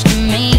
to me.